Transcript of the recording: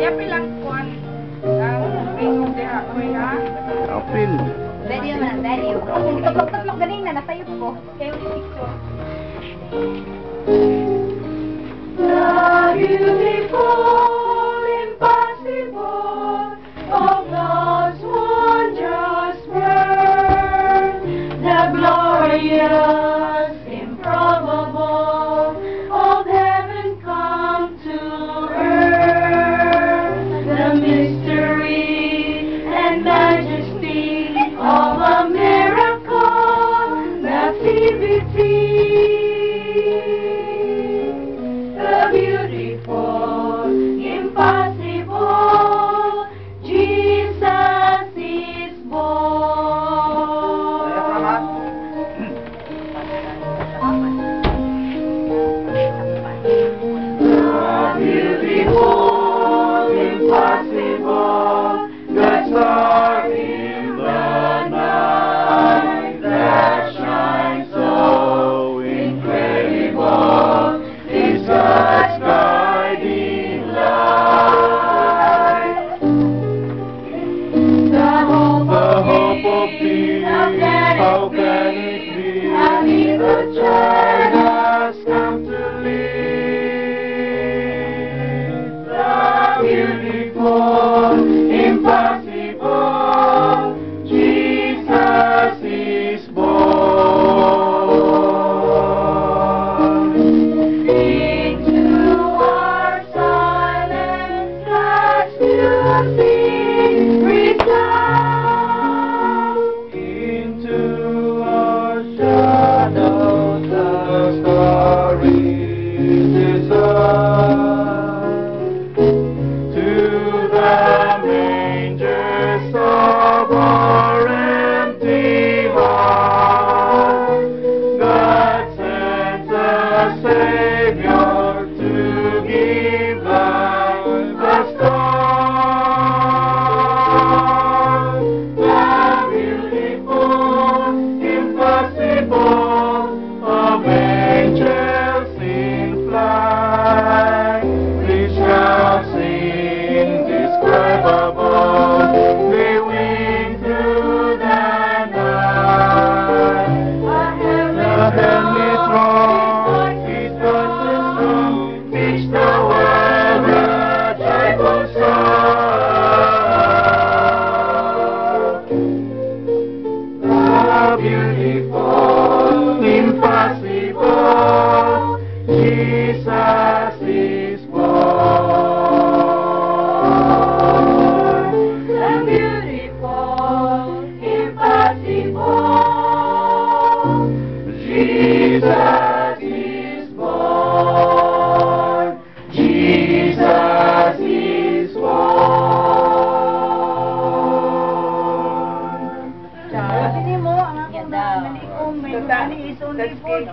April ang kuan. Ang Facebook diha kami ha. April. You the job. Dani is only 14.